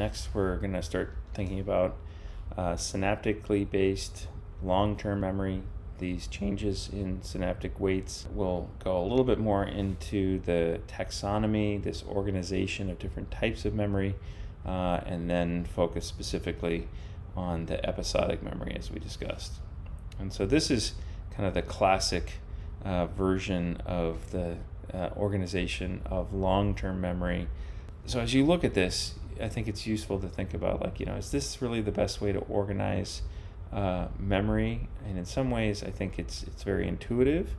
next we're going to start thinking about uh, synaptically based long term memory. These changes in synaptic weights will go a little bit more into the taxonomy, this organization of different types of memory, uh, and then focus specifically on the episodic memory as we discussed. And so this is kind of the classic uh, version of the uh, organization of long term memory. So as you look at this, I think it's useful to think about like, you know, is this really the best way to organize uh, memory? And in some ways, I think it's, it's very intuitive.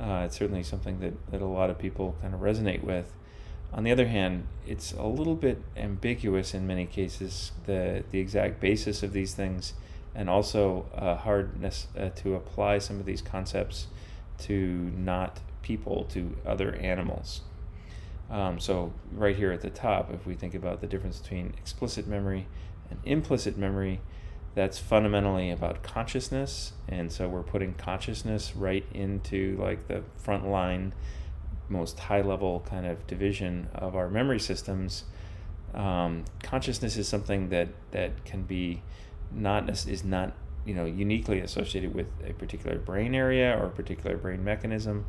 Uh, it's certainly something that, that a lot of people kind of resonate with. On the other hand, it's a little bit ambiguous in many cases, the, the exact basis of these things, and also uh, hardness uh, to apply some of these concepts to not people, to other animals. Um, so, right here at the top, if we think about the difference between explicit memory and implicit memory, that's fundamentally about consciousness. And so, we're putting consciousness right into like the front line, most high level kind of division of our memory systems. Um, consciousness is something that, that can be not is not you know uniquely associated with a particular brain area or a particular brain mechanism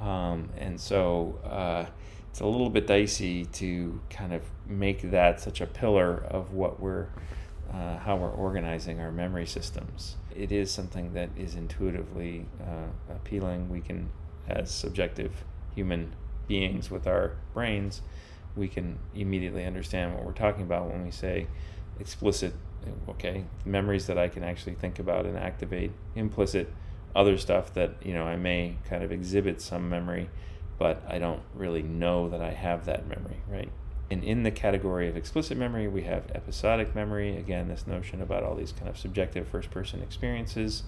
um, and so uh, it's a little bit dicey to kind of make that such a pillar of what we're uh, how we're organizing our memory systems. It is something that is intuitively uh, appealing. We can, as subjective human beings with our brains, we can immediately understand what we're talking about when we say explicit, okay, memories that I can actually think about and activate, implicit, other stuff that, you know, I may kind of exhibit some memory but I don't really know that I have that memory, right? And in the category of explicit memory, we have episodic memory. Again, this notion about all these kind of subjective first person experiences.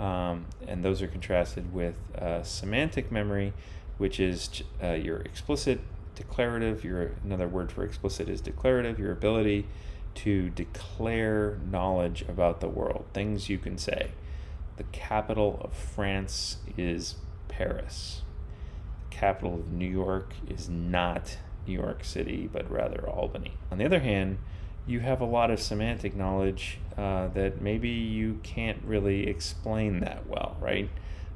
Um, and those are contrasted with uh, semantic memory, which is uh, your explicit, declarative. Your another word for explicit is declarative. Your ability to declare knowledge about the world, things you can say. The capital of France is Paris capital of New York is not New York City, but rather Albany. On the other hand, you have a lot of semantic knowledge uh, that maybe you can't really explain that well, right?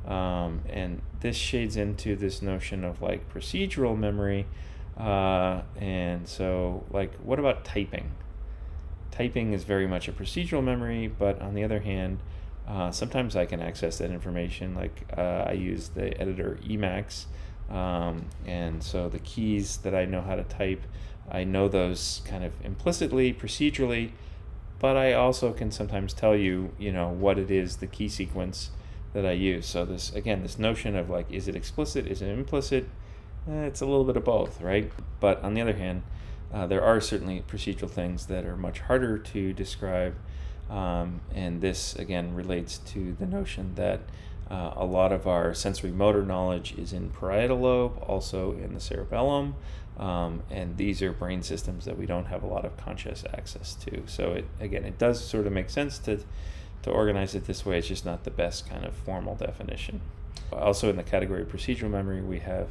Um, and this shades into this notion of like procedural memory. Uh, and so, like, what about typing? Typing is very much a procedural memory, but on the other hand, uh, sometimes I can access that information. Like, uh, I use the editor Emacs um, and so the keys that I know how to type, I know those kind of implicitly, procedurally, but I also can sometimes tell you, you know, what it is, the key sequence that I use. So this, again, this notion of like, is it explicit, is it implicit? Eh, it's a little bit of both, right? But on the other hand, uh, there are certainly procedural things that are much harder to describe. Um, and this, again, relates to the notion that uh, a lot of our sensory motor knowledge is in parietal lobe, also in the cerebellum, um, and these are brain systems that we don't have a lot of conscious access to. So it again, it does sort of make sense to to organize it this way. It's just not the best kind of formal definition. Also, in the category of procedural memory, we have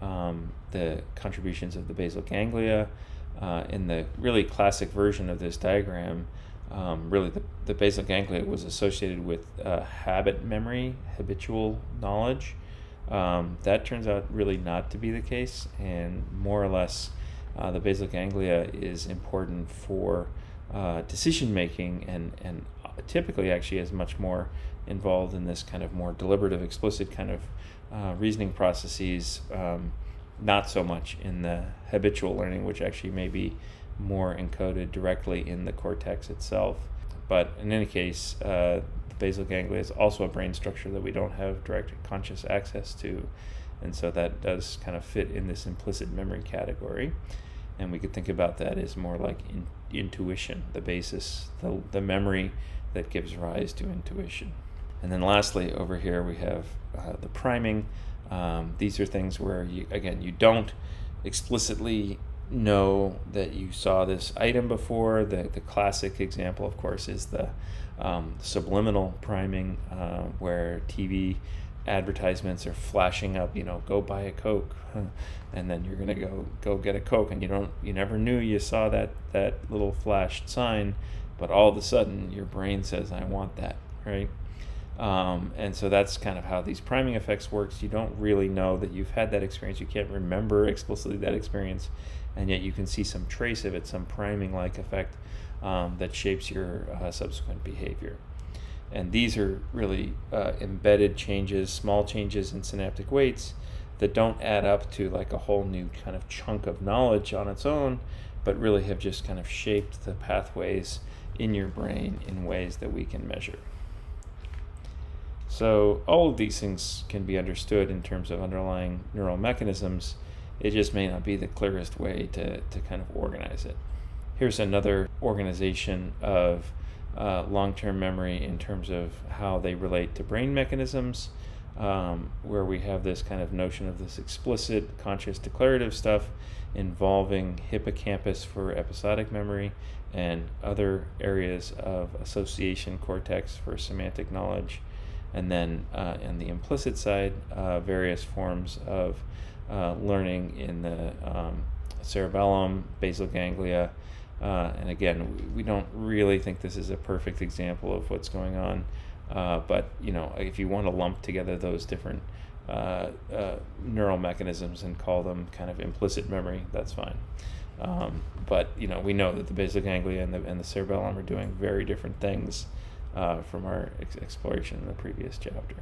um, the contributions of the basal ganglia. Uh, in the really classic version of this diagram, um, really the, the basal ganglia was associated with uh, habit memory, habitual knowledge. Um, that turns out really not to be the case, and more or less, uh, the basal ganglia is important for uh, decision making, and and typically actually is much more involved in this kind of more deliberative, explicit kind of uh, reasoning processes. Um, not so much in the habitual learning, which actually may be more encoded directly in the cortex itself. But in any case, uh, the basal ganglia is also a brain structure that we don't have direct conscious access to. And so that does kind of fit in this implicit memory category. And we could think about that as more like in, intuition, the basis, the, the memory that gives rise to intuition. And then lastly, over here we have uh, the priming. Um, these are things where you, again, you don't explicitly know that you saw this item before. The, the classic example, of course, is the um, subliminal priming, uh, where TV advertisements are flashing up, you know, go buy a Coke, and then you're gonna go go get a Coke, and you don't, you never knew you saw that that little flashed sign, but all of a sudden your brain says, I want that, right? Um, and so that's kind of how these priming effects works. You don't really know that you've had that experience. You can't remember explicitly that experience, and yet you can see some trace of it, some priming-like effect um, that shapes your uh, subsequent behavior. And these are really uh, embedded changes, small changes in synaptic weights that don't add up to like a whole new kind of chunk of knowledge on its own, but really have just kind of shaped the pathways in your brain in ways that we can measure. So all of these things can be understood in terms of underlying neural mechanisms. It just may not be the clearest way to, to kind of organize it. Here's another organization of uh, long-term memory in terms of how they relate to brain mechanisms, um, where we have this kind of notion of this explicit, conscious, declarative stuff involving hippocampus for episodic memory and other areas of association cortex for semantic knowledge. And then uh, on the implicit side, uh, various forms of uh, learning in the um, cerebellum, basal ganglia, uh, and again, we don't really think this is a perfect example of what's going on. Uh, but you know, if you want to lump together those different uh, neural mechanisms and call them kind of implicit memory, that's fine. Um, but you know, we know that the basal ganglia and the, and the cerebellum are doing very different things uh, from our ex- exploration in the previous chapter.